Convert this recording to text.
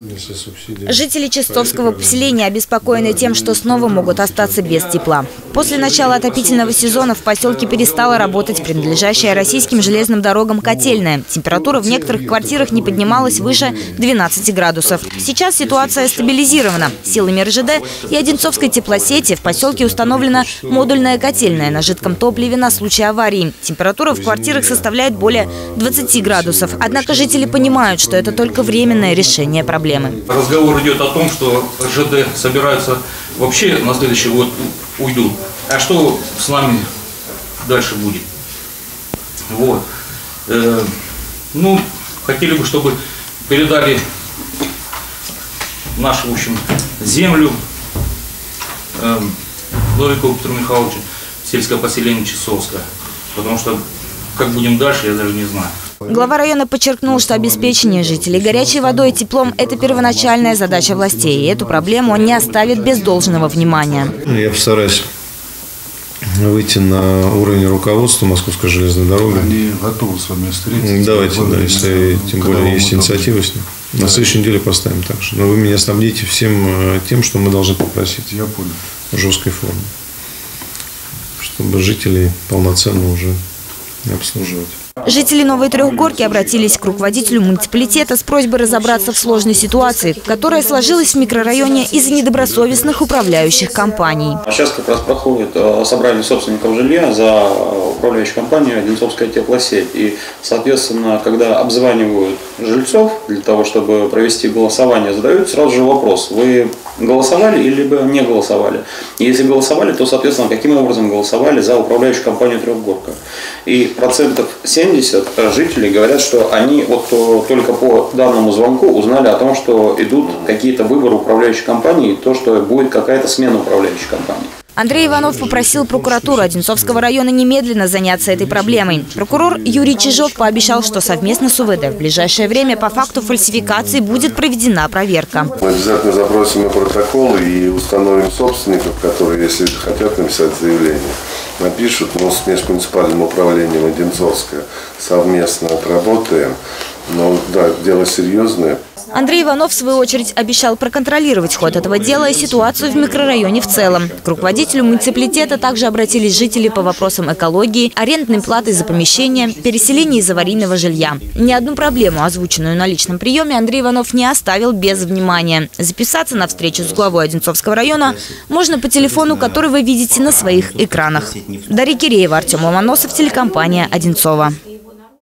Жители Чистовского поселения обеспокоены тем, что снова могут остаться без тепла. После начала отопительного сезона в поселке перестала работать принадлежащая российским железным дорогам котельная. Температура в некоторых квартирах не поднималась выше 12 градусов. Сейчас ситуация стабилизирована. Силами РЖД и Одинцовской теплосети в поселке установлена модульная котельная на жидком топливе на случай аварии. Температура в квартирах составляет более 20 градусов. Однако жители понимают, что это только временное решение проблемы. Разговор идет о том, что ЖД собираются вообще на следующий год уйдут. А что с нами дальше будет? Вот. Э, ну, хотели бы, чтобы передали нашу, в общем, землю э, Новикову Петру Михайловичу, сельское поселение Часовское. Потому что как будем дальше, я даже не знаю. Глава района подчеркнул, что обеспечение жителей горячей водой и теплом – это первоначальная задача властей. И эту проблему он не оставит без должного внимания. Я постараюсь выйти на уровень руководства Московской железной дороги. Они готовы с вами встретиться. Давайте, да, если тем более есть инициатива с ним. На следующей неделе поставим так же. Но вы меня снабдите всем э, тем, что мы должны попросить Я понял. в жесткой форме. Чтобы жителей полноценно уже обслуживать. Жители Новой Трехгорки обратились к руководителю муниципалитета с просьбой разобраться в сложной ситуации, которая сложилась в микрорайоне из-за недобросовестных управляющих компаний. Сейчас как раз проходит э, собрание собственников жилья за управляющую компанию Одинцовская теплосеть. И, соответственно, когда обзванивают жильцов для того, чтобы провести голосование, задают сразу же вопрос, вы голосовали или не голосовали. И если голосовали, то, соответственно, каким образом голосовали за управляющую компанию Трехгорка. И процентов 70 жителей говорят, что они вот э, только по данному звонку узнали о том, что идут какие-то выборы управляющей компании, и то, что будет какая-то смена управляющей компании. Андрей Иванов попросил прокуратуру Одинцовского района немедленно заняться этой проблемой. Прокурор Юрий Чижов пообещал, что совместно с УВД в ближайшее время по факту фальсификации будет проведена проверка. Мы обязательно запросим на протоколы и установим собственников, которые, если хотят написать заявление, напишут. Мы с межмуниципальным управлением Одинцовская совместно отработаем. Но да, дело серьезное. Андрей Иванов, в свою очередь, обещал проконтролировать ход этого дела и ситуацию в микрорайоне в целом. К руководителю муниципалитета также обратились жители по вопросам экологии, арендной платы за помещение, переселения из аварийного жилья. Ни одну проблему, озвученную на личном приеме, Андрей Иванов не оставил без внимания. Записаться на встречу с главой Одинцовского района можно по телефону, который вы видите на своих экранах. Дарья Киреева, Артем Ломоносов, телекомпания «Одинцова».